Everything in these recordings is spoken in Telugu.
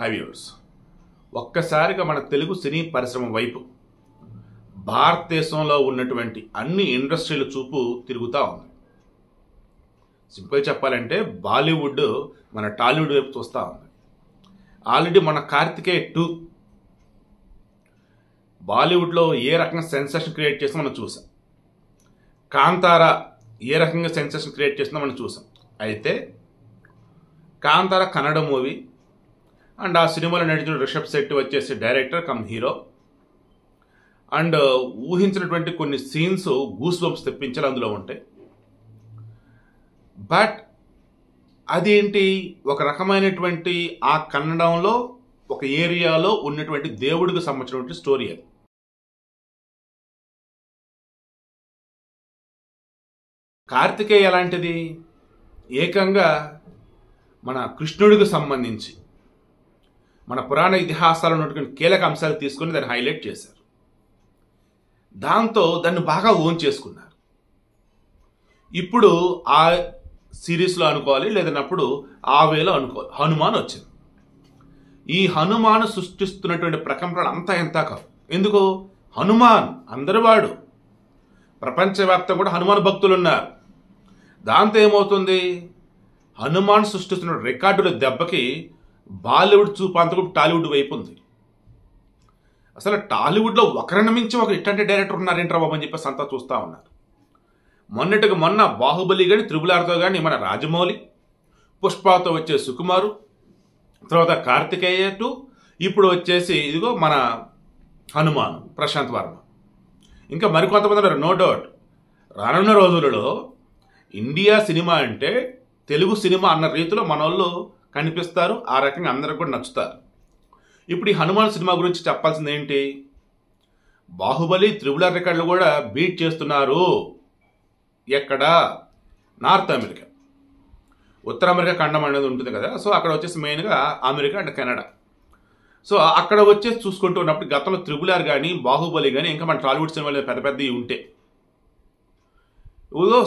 హైవ్యూర్స్ ఒక్కసారిగా మన తెలుగు సినీ పరిశ్రమ వైపు భారతదేశంలో ఉన్నటువంటి అన్ని ఇండస్ట్రీల చూపు తిరుగుతూ ఉంది. సింపుల్ చెప్పాలంటే బాలీవుడ్ మన టాలీవుడ్ వైపు చూస్తూ ఉంది. ఆల్రెడీ మన కార్తికేయ టూ బాలీవుడ్లో ఏ రకంగా సెన్సేషన్ క్రియేట్ చేసినా మనం చూసాం. కాంతారా ఏ రకంగా సెన్సేషన్ క్రియేట్ చేసినా మనం చూసాం. అయితే కాంతార కన్నడ మూవీ అండ్ ఆ సినిమాలో నటించిన రిషబ్ శెట్టి వచ్చేసి డైరెక్టర్ కమ్ హీరో. అండ్ ఊహించినటువంటి కొన్ని సీన్స్ గూస్ బంప్స్ తెప్పించాలి అందులో ఉంటాయి బట్ అదేంటి? ఒక రకమైనటువంటి ఆ కన్నడంలో ఒక ఏరియాలో ఉన్నటువంటి దేవుడికి సంబంధించినటువంటి స్టోరీ అది. కార్తికేయ ఎలాంటిది? ఏకంగా మన కృష్ణుడికి సంబంధించి. మన పురాణ ఇతిహాసాలు ఉన్నటువంటి కీలక అంశాలు తీసుకుని దాన్ని హైలైట్ చేశారు. దాంతో దాన్ని బాగా ఓన్ చేసుకున్నారు. ఇప్పుడు ఆ సిరీస్లో అనుకోవాలి లేదన్నప్పుడు ఆ వేలో అనుకోవాలి. హనుమాన్ వచ్చింది. ఈ హనుమాన్ సృష్టిస్తున్నటువంటి ప్రకంపనలు అంతా ఎంత కాదు ఎందుకు? హనుమాన్ అందరివాడు ప్రపంచవ్యాప్తం కూడా హనుమాన్ భక్తులు ఉన్నారు. దాంతో ఏమవుతుంది? హనుమాన్ సృష్టిస్తున్న రికార్డుల దెబ్బకి బాలీవుడ్ చూపు అంతకు టాలీవుడ్ వైపు ఉంది. అసలు టాలీవుడ్లో ఒకరిని మించి ఒక ఇట్లాంటి డైరెక్టర్ ఉన్నారేంట్రా బాబు అని చెప్పేసి అంతా చూస్తూ ఉన్నారు. మొన్నటికి మొన్న బాహుబలి కానీ త్రిబులార్తో కానీ మన రాజమౌళి పుష్పతో వచ్చే సుకుమారు తర్వాత కార్తికేయ టు ఇప్పుడు వచ్చేసి ఇదిగో మన హనుమాన్ ప్రశాంత్ వర్మ. ఇంకా మరికొంతమంది ఉన్నారు నో డౌట్. రానున్న రోజులలో ఇండియా సినిమా అంటే తెలుగు సినిమా అన్న రీతిలో మన వాళ్ళు కనిపిస్తారు ఆ రకంగా అందరికి కూడా నచ్చుతారు. ఇప్పుడు ఈ హనుమాన్ సినిమా గురించి చెప్పాల్సింది ఏంటి? బాహుబలి త్రిబుల రికార్డులు కూడా బీట్ చేస్తున్నారు. ఎక్కడ? North America. ఉత్తర అమెరికా ఖండం అనేది ఉంటుంది కదా సో అక్కడ వచ్చేసి మెయిన్గా అమెరికా అండ్ కెనడా. సో అక్కడ వచ్చేసి చూసుకుంటూ ఉన్నప్పుడు గతంలో ఆర్ కానీ బాహుబలి కానీ ఇంకా మన టాలీవుడ్ సినిమాలు పెద్ద పెద్దవి ఉంటే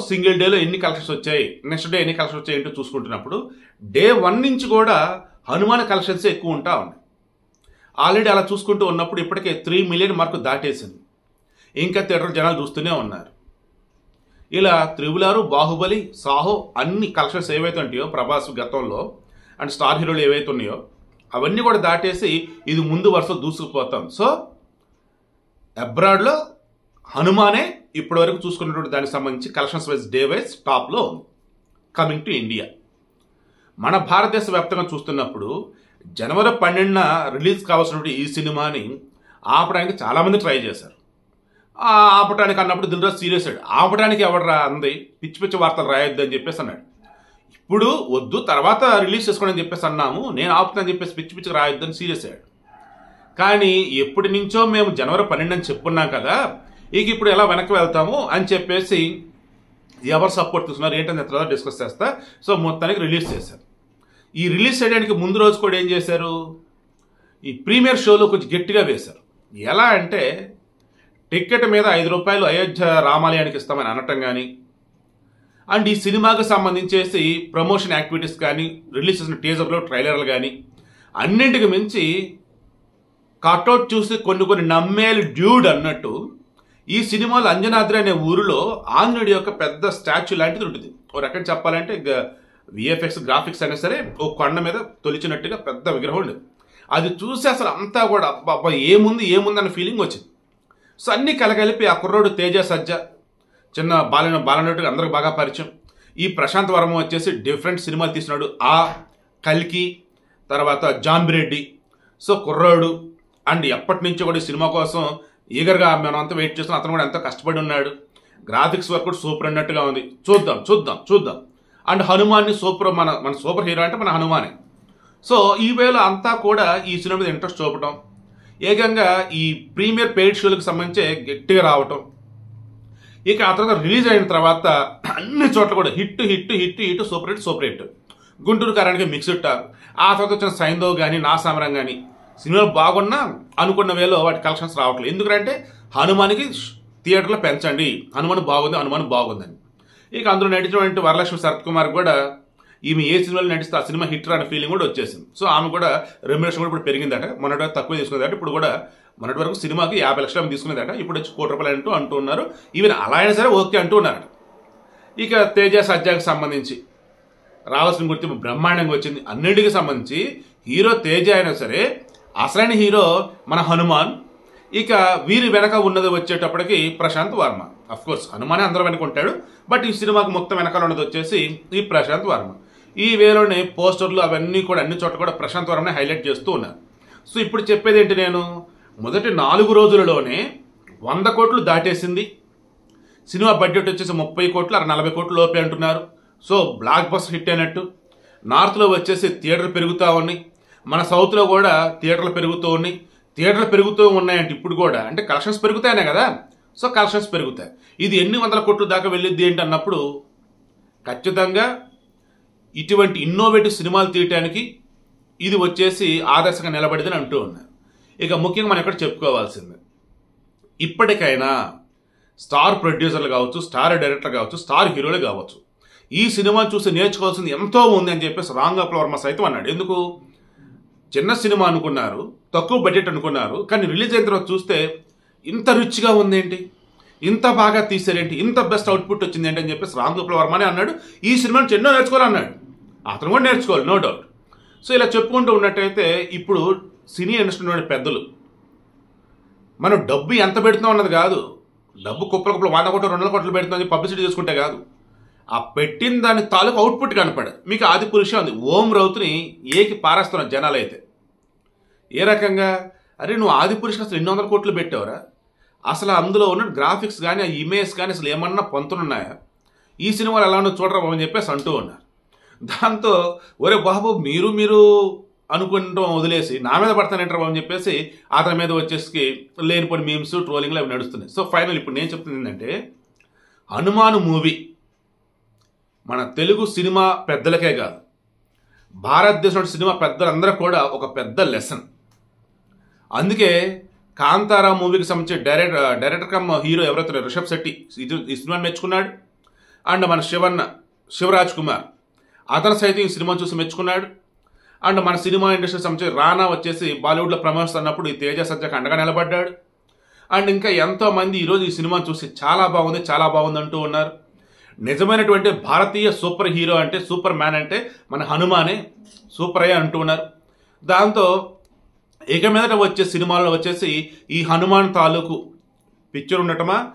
సింగిల్ డేలో ఎన్ని కలెక్షన్స్ వచ్చాయి నెక్స్ట్ డే ఎన్ని కలెక్షన్స్ వచ్చాయి ఏంటో చూసుకుంటున్నప్పుడు డే వన్ నుంచి కూడా హనుమాన్ కలెక్షన్స్ ఎక్కువ ఉంటా ఉన్నాయి. ఆల్రెడీ అలా చూసుకుంటూ ఉన్నప్పుడు ఇప్పటికే త్రీ మిలియన్ మార్కు దాటేసింది. ఇంకా థియేటర్ జనాలు చూస్తూనే ఉన్నారు. ఇలా త్రిబులారు బాహుబలి సాహో అన్ని కలెక్షన్స్ ఏవైతే ఉంటాయో ప్రభాస్ గతంలో అండ్ స్టార్ హీరోలు ఏవైతే ఉన్నాయో అవన్నీ కూడా దాటేసి ఇది ముందు వరుస దూసుకుపోతాం. సో అబ్రాడ్లో హనుమానే ఇప్పటివరకు చూసుకున్నటువంటి దానికి సంబంధించి కలెక్షన్స్ వైజ్ డే వైజ్ టాప్లో ఉంది. కమింగ్ టు ఇండియా మన భారతదేశ వ్యాప్తంగా చూస్తున్నప్పుడు జనవరి పన్నెండున రిలీజ్ కావాల్సినటువంటి ఈ సినిమాని ఆపడానికి చాలామంది ట్రై చేశారు. ఆపడానికి అన్నప్పుడు దిల్రాజ్ సీరియస్ అయ్యాడు. ఆపడానికి ఎవడరా అంది? పిచ్చి పిచ్చి వార్తలు రాయొద్దు అని చెప్పేసి అన్నాడు. ఇప్పుడు వద్దు తర్వాత రిలీజ్ చేసుకోండి అని చెప్పేసి అన్నాము. నేను ఆపుతానని చెప్పేసి పిచ్చి పిచ్చి రాయొద్దని సీరియస్ అయ్యాడు. కానీ ఎప్పటి నుంచో మేము జనవరి పన్నెండు అని చెప్పుకున్నాం కదా ఇక ఇప్పుడు ఎలా వెనక్కి వెళ్తాము అని చెప్పేసి ఎవరు సపోర్ట్ తీసుకున్నారు ఏంటని తర్వాత డిస్కస్ చేస్తా. సో మొత్తానికి రిలీజ్ చేశారు. ఈ రిలీజ్ చేయడానికి ముందు రోజు కూడా ఏం చేశారు? ఈ ప్రీమియర్ షోలో కొంచెం గట్టిగా వేశారు. ఎలా అంటే టికెట్ మీద ఐదు రూపాయలు అయోధ్య రామాలయానికి ఇస్తామని అనటం కానీ అండ్ ఈ సినిమాకి సంబంధించేసి ప్రమోషన్ యాక్టివిటీస్ కానీ రిలీజ్ చేసిన టీజర్లో ట్రైలర్లు కానీ అన్నింటికి మించి కట్అవుట్ చూసి కొన్ని కొన్ని నమ్మేలు డ్యూడ్ అన్నట్టు ఈ సినిమాలో అంజనాద్రి అనే ఊరిలో ఆంజనేయుడి యొక్క పెద్ద స్టాచ్యూ లాంటిది ఉంటుంది. ఓ రకం చెప్పాలంటే విఎఫ్ఎక్స్ గ్రాఫిక్స్ అయినా సరే ఓ కొండ మీద తొలిచినట్టుగా పెద్ద విగ్రహం ఉండేది. అది చూసి అసలు అంతా కూడా అబ్బా అబ్బా ఏముంది ఏముంది అన్న ఫీలింగ్ వచ్చింది. సో అన్నీ కలగలిపి ఆ కుర్రోడు తేజ సజ్జ చిన్న బాలన బాలనటుగా అందరికి బాగా పరిచయం. ఈ ప్రశాంత్ వర్మ వచ్చేసి డిఫరెంట్ సినిమాలు తీసినాడు. ఆ కల్కి తర్వాత జాంబిరెడ్డి. సో కుర్రాడు అండ్ ఎప్పటి నుంచో కూడా ఈ సినిమా కోసం ఈగర్గా మనం అంతా వెయిట్ చేస్తున్నాం అతను కూడా ఎంతో కష్టపడి ఉన్నాడు. గ్రాఫిక్స్ వర్క్ కూడా సూపర్ అన్నట్టుగా ఉంది. చూద్దాం చూద్దాం చూద్దాం. అండ్ హనుమాన్ని సూపర్ మన మన సూపర్ హీరో అంటే మన హనుమానే. సో ఈ వేళ అంతా కూడా ఈ సినిమా మీద ఇంట్రెస్ట్ చూపటం. ఏకంగా ఈ ప్రీమియర్ పెయిడ్ షోలకు సంబంధించి గట్టిగా రావటం. ఇక ఆ తర్వాత రిలీజ్ అయిన తర్వాత అన్ని చోట్ల కూడా hit hit hit hit super hit super hit Guntur కారానికి మిక్స్డ్ టాక్ ఆ తర్వాత వచ్చిన సైందవ్ కానీ నా సామరం కానీ సినిమా బాగున్నా అనుకున్న వేలో వాటి కలెక్షన్స్ రావట్లేదు. ఎందుకంటే హనుమానికి థియేటర్లో పెంచండి. హనుమాన్ బాగుంది హనుమాన్ బాగుందని. ఇక అందులో నటించినటువంటి వరలక్ష్మి శరత్ కుమార్ కూడా ఈమె ఏ సినిమాలో నటిస్తే ఆ సినిమా హిట్ అనే ఫీలింగ్ కూడా వచ్చేసింది. సో ఆమె కూడా రెమ్యునేషన్ కూడా ఇప్పుడు పెరిగిందట. మొన్నటి వరకు తక్కువ తీసుకునేదట ఇప్పుడు కూడా మొన్నటి వరకు సినిమాకి యాభై లక్షలు ఆమె తీసుకునేదట. ఇప్పుడు వచ్చి కోటి రూపాయలు అంటూ అంటూ ఉన్నారు. ఈవెన్ అలా అయినా సరే ఓకే అంటూ ఉన్నారట. ఇక తేజ సజ్జాకి సంబంధించి రావాల్సిన గుర్తింపు బ్రహ్మాండంగా వచ్చింది. అన్నిటికి సంబంధించి హీరో తేజ అయినా సరే అసలైన హీరో మన హనుమాన్. ఇక వీరి వెనక ఉన్నది వచ్చేటప్పటికి ప్రశాంత్ వర్మ. కోర్స్ హనుమానే అందరూ వెనక ఉంటాడు బట్ ఈ సినిమాకు మొత్తం వెనకాల ఉన్నది వచ్చేసి ఈ ప్రశాంత్ వర్మ. ఈ వేలోనే పోస్టర్లు అవన్నీ కూడా అన్ని చోట్ల కూడా ప్రశాంత్ వర్మని హైలైట్ చేస్తూ ఉన్నారు. సో ఇప్పుడు చెప్పేది ఏంటి నేను? మొదటి నాలుగు రోజులలోనే వంద కోట్లు దాటేసింది. సినిమా బడ్జెట్ వచ్చేసి ముప్పై కోట్లు అర నలభై కోట్లు లోపే అంటున్నారు. సో బ్లాక్ బస్ హిట్ అయినట్టు. నార్త్లో వచ్చేసి థియేటర్ పెరుగుతూ ఉన్నాయి. మన సౌత్లో కూడా థియేటర్లు పెరుగుతూ ఉన్నాయి. థియేటర్లు పెరుగుతూ ఉన్నాయంటే ఇప్పుడు కూడా. అంటే కలెక్షన్స్ పెరుగుతాయనే కదా? సో కలెక్షన్స్ పెరుగుతాయి. ఇది ఎన్ని వందల కోట్ల దాకా వెళ్ళిద్ది ఏంటి అన్నప్పుడు ఖచ్చితంగా ఇటువంటి ఇన్నోవేటివ్ సినిమాలు తీయటానికి ఇది వచ్చేసి ఆదర్శంగా నిలబడిందని అంటూ ఉన్నారు. ఇక ముఖ్యంగా మనం ఇక్కడ చెప్పుకోవాల్సింది. ఇప్పటికైనా స్టార్ ప్రొడ్యూసర్లు కావచ్చు స్టార్ డైరెక్టర్ కావచ్చు స్టార్ హీరోలు కావచ్చు ఈ సినిమా చూసి నేర్చుకోవాల్సింది ఎంతో ఉంది అని చెప్పేసి రాంగ్ వర్మ సైతం అన్నాడు. ఎందుకు? చిన్న సినిమా అనుకున్నారు తక్కువ బడ్జెట్ అనుకున్నారు కానీ రిలీజ్ అయిన తర్వాత చూస్తే ఇంత రిచ్గా ఉందేంటి? ఇంత బాగా తీసారేంటి ఇంత బెస్ట్ అవుట్పుట్ వచ్చింది ఏంటి అని చెప్పేసి రామ్ గోపాల్ వర్మనే అన్నాడు. ఈ సినిమాను ఎన్నో నేర్చుకోవాలన్నాడు. అతను కూడా నేర్చుకోవాలి నో డౌట్ సో ఇలా చెప్పుకుంటూ ఉన్నట్టయితే ఇప్పుడు సినీ ఇండస్ట్రీ పెద్దలు మనం డబ్బు ఎంత పెడుతున్నాం అన్నది కాదు. డబ్బు కుప్పలు కుప్పలు వంద కోట్లు రెండు వందల కోట్లు పెడుతుంది పబ్లిసిటీ చేసుకుంటే కాదు. ఆ పెట్టిన దాని తాలూకు అవుట్పుట్ కనపడదు. మీకు ఆది పురుషే ఉంది. ఓం రౌత్ని ఏకి పారేస్తున్నారు జనాలు అయితే ఏ రకంగా? అరే నువ్వు ఆది పురుషుకి అసలు ఎన్ని వందల కోట్లు పెట్టావురా. అసలు అందులో ఉన్న గ్రాఫిక్స్ కానీ ఆ ఇమేజ్ కానీ అసలు ఏమన్నా పొంతులున్నాయా? ఈ సినిమాలు ఎలా ఉన్నో చూడరా అని చెప్పేసి అంటూ ఉన్నారు. దాంతో ఒరే బాబు మీరు మీరు అనుకుంటాం వదిలేసి నా మీద పడతానంటారు బాబు అని చెప్పేసి అతని మీద వచ్చేసి లేనిపోయిన మీమ్స్ ట్రోలింగ్లు అవి నడుస్తున్నాయి. సో ఫైనల్ ఇప్పుడు నేను చెప్తుంది ఏంటంటే హనుమాను మూవీ మన తెలుగు సినిమా పెద్దలకే కాదు. భారతదేశంలో సినిమా పెద్దలందరూ కూడా ఒక పెద్ద లెసన్ అందుకే కాంతారా మూవీకి సంబంధించి డైరెక్టర్ డైరెక్టర్ కమ్ హీరో ఎవరైతే రిషబ్ శెట్టి ఈ సినిమాని మెచ్చుకున్నాడు. అండ్ మన శివన్న శివరాజ్ కుమార్ అతను సైతం ఈ సినిమా చూసి మెచ్చుకున్నాడు. అండ్ మన సినిమా ఇండస్ట్రీ సంబంధించి రానా వచ్చేసి బాలీవుడ్లో ప్రమోషన్ అన్నప్పుడు ఈ తేజ సజ్జకు అండగా నిలబడ్డాడు. అండ్ ఇంకా ఎంతో మంది ఈరోజు ఈ సినిమా చూసి చాలా బాగుంది చాలా బాగుంది అంటూ ఉన్నారు. నిజమైనటువంటి భారతీయ సూపర్ హీరో అంటే సూపర్ మ్యాన్ అంటే మన హనుమానే సూపర్ అయ్యే అంటూ ఉన్నారు. దాంతో ఇక మీదట వచ్చే సినిమాల్లో వచ్చేసి ఈ హనుమాన్ తాలూకు పిక్చర్ ఉండటమా?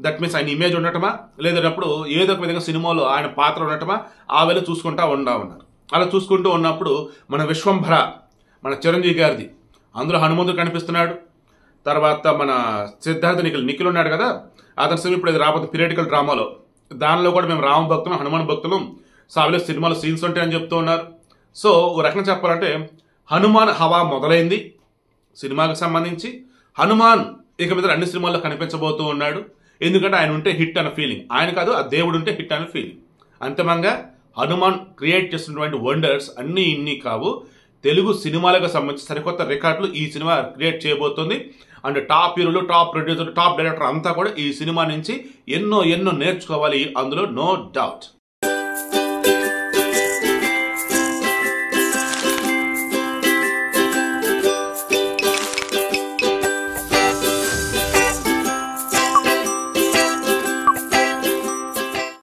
దట్ మీన్స్ ఆయన ఇమేజ్ ఉండటమా? లేదన్నప్పుడు ఏదో ఒక విధంగా సినిమాలో ఆయన పాత్ర ఉండటమా? ఆ వేళ చూసుకుంటా ఉండా ఉన్నారు. అలా చూసుకుంటూ ఉన్నప్పుడు మన విశ్వంభర మన చిరంజీవి గారిది అందులో హనుమంతుడు కనిపిస్తున్నాడు. తర్వాత మన సిద్ధార్థ నిఖిల్ నిఖిల్ ఉన్నాడు కదా? అతని సినిమా ఇప్పుడు ఇది రాబోతుంది పీరియడికల్ డ్రామాలో దానిలో కూడా మేము రామ భక్తులం హనుమాన్ భక్తులం. సో సినిమాలో సీన్స్ ఉంటాయని చెప్తూ ఉన్నారు. సో ఓ రకంగా చెప్పాలంటే హనుమాన్ హవా మొదలైంది సినిమాకి సంబంధించి. హనుమాన్ ఇక మీద అన్ని సినిమాల్లో కనిపించబోతూ ఉన్నాడు. ఎందుకంటే ఆయన ఉంటే హిట్ అన్న ఫీలింగ్ ఆయన కాదు ఆ దేవుడు ఉంటే హిట్ అనే ఫీలింగ్ అంతిమంగా హనుమాన్ క్రియేట్ చేస్తున్నటువంటి వండర్స్ అన్నీ ఇన్ని కావు. తెలుగు సినిమాలకు సంబంధించి సరికొత్త రికార్డులు ఈ సినిమా క్రియేట్ చేయబోతుంది. అండ్ టాప్ హీరోలు టాప్ ప్రొడ్యూసర్ టాప్ డైరెక్టర్ అంతా కూడా ఈ సినిమా నుంచి ఎన్నో ఎన్నో నేర్చుకోవాలి అందులో నో డౌట్